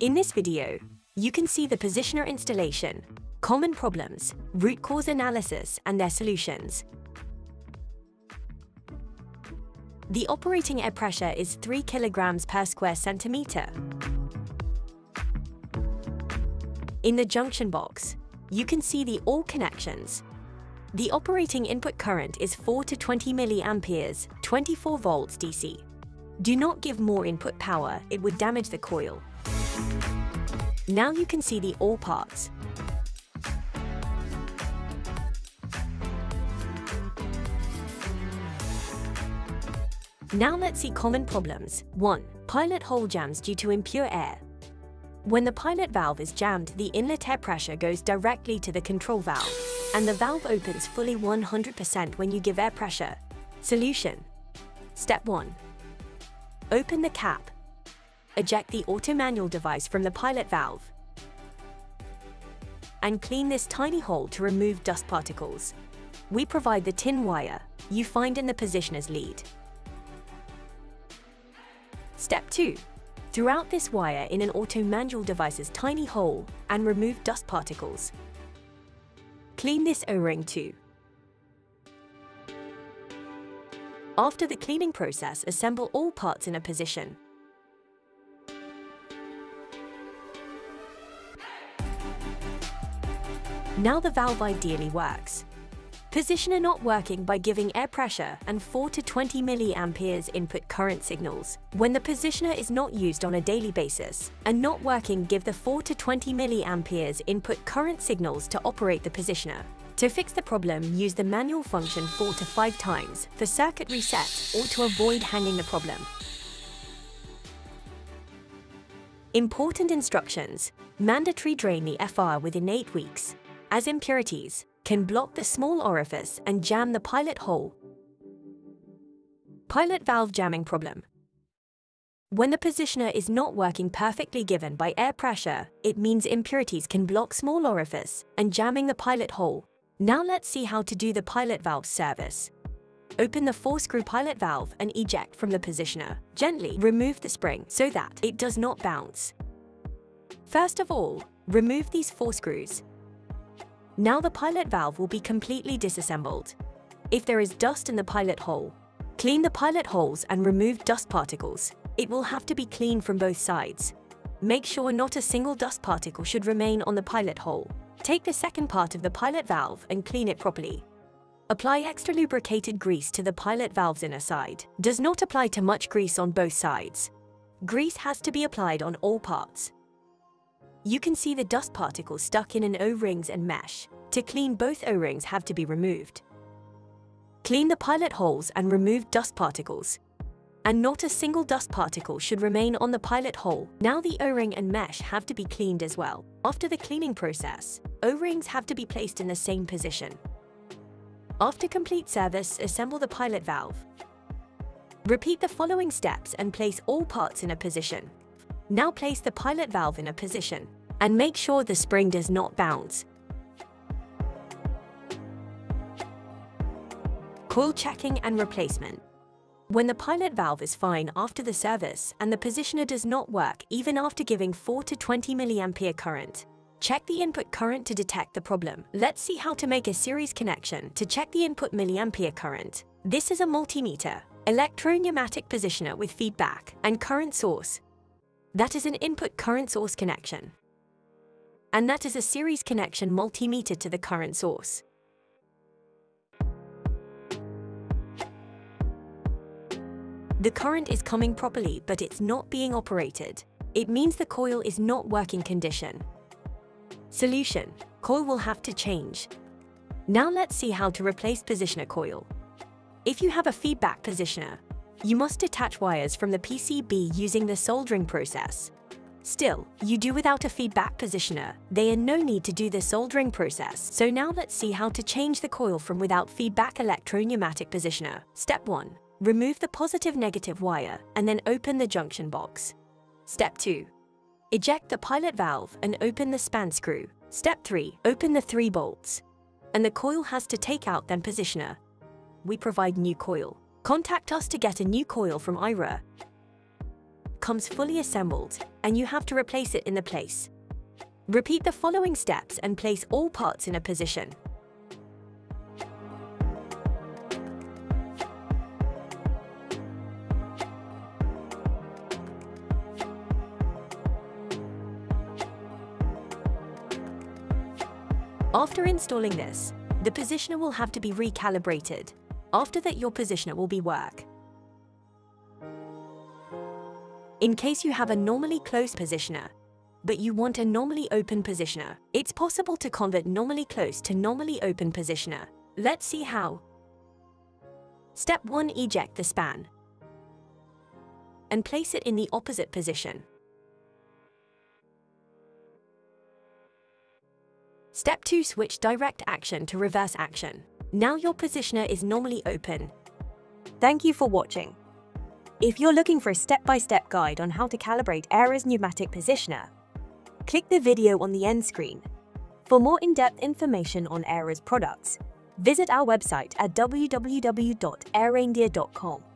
In this video, you can see the positioner installation, common problems, root cause analysis, and their solutions. The operating air pressure is 3 kilograms per square centimeter. In the junction box, you can see the all connections. The operating input current is 4 to 20 milliamperes, 24 volts DC. Do not give more input power, it would damage the coil. Now you can see the all parts. Now let's see common problems. 1. Pilot hole jams due to impure air. When the pilot valve is jammed, the inlet air pressure goes directly to the control valve, and the valve opens fully 100% when you give air pressure. Solution. Step 1. Open the cap. Eject the auto manual device from the pilot valve. And clean this tiny hole to remove dust particles. We provide the tin wire you find in the positioner's lead. Step 2. Throughout this wire in an auto manual device's tiny hole and remove dust particles. Clean this O-ring too. After the cleaning process, assemble all parts in a position. Now the valve ideally works. Positioner not working by giving air pressure and 4 to 20 milliamperes input current signals. When the positioner is not used on a daily basis and not working give the 4 to 20 milliamperes input current signals to operate the positioner. To fix the problem, use the manual function 4 to 5 times for circuit reset or to avoid hanging the problem. Important instructions. Mandatory drain the FR within 8 weeks, as impurities can block the small orifice and jam the pilot hole. Pilot valve jamming problem. When the positioner is not working perfectly given by air pressure, it means impurities can block small orifice and jamming the pilot hole. Now let's see how to do the pilot valve service. Open the four-screw pilot valve and eject from the positioner. Gently remove the spring so that it does not bounce. First of all, remove these four screws now the pilot valve will be completely disassembled. If there is dust in the pilot hole, clean the pilot holes and remove dust particles. It will have to be cleaned from both sides. Make sure not a single dust particle should remain on the pilot hole. Take the second part of the pilot valve and clean it properly. Apply extra lubricated grease to the pilot valve's inner side. Does not apply too much grease on both sides. Grease has to be applied on all parts. You can see the dust particles stuck in an O-rings and mesh. To clean both O-rings have to be removed. Clean the pilot holes and remove dust particles. And not a single dust particle should remain on the pilot hole. Now the O-ring and mesh have to be cleaned as well. After the cleaning process, O-rings have to be placed in the same position. After complete service, assemble the pilot valve. Repeat the following steps and place all parts in a position. Now place the pilot valve in a position and make sure the spring does not bounce. Coil checking and replacement. When the pilot valve is fine after the service and the positioner does not work even after giving 4 to 20 milliampere current, check the input current to detect the problem. Let's see how to make a series connection to check the input milliampere current. This is a multimeter, electro-pneumatic positioner with feedback and current source that is an input current source connection. And that is a series connection multimeter to the current source. The current is coming properly, but it's not being operated. It means the coil is not working condition. Solution. Coil will have to change. Now let's see how to replace positioner coil. If you have a feedback positioner, you must detach wires from the PCB using the soldering process. Still, you do without a feedback positioner. There are no need to do the soldering process. So now let's see how to change the coil from without feedback electro-pneumatic positioner. Step 1. Remove the positive-negative wire and then open the junction box. Step 2. Eject the pilot valve and open the span screw. Step 3. Open the three bolts. And the coil has to take out then positioner. We provide new coil. Contact us to get a new coil from Aira. Comes fully assembled, and you have to replace it in the place. Repeat the following steps and place all parts in a position. After installing this, the positioner will have to be recalibrated. After that your positioner will be work. In case you have a normally closed positioner, but you want a normally open positioner, it's possible to convert normally closed to normally open positioner. Let's see how. Step 1 Eject the span and place it in the opposite position. Step 2 Switch direct action to reverse action. Now your positioner is normally open. Thank you for watching. If you're looking for a step-by-step -step guide on how to calibrate Aira's pneumatic positioner, click the video on the end screen. For more in-depth information on Aira's products, visit our website at www.airaindia.com.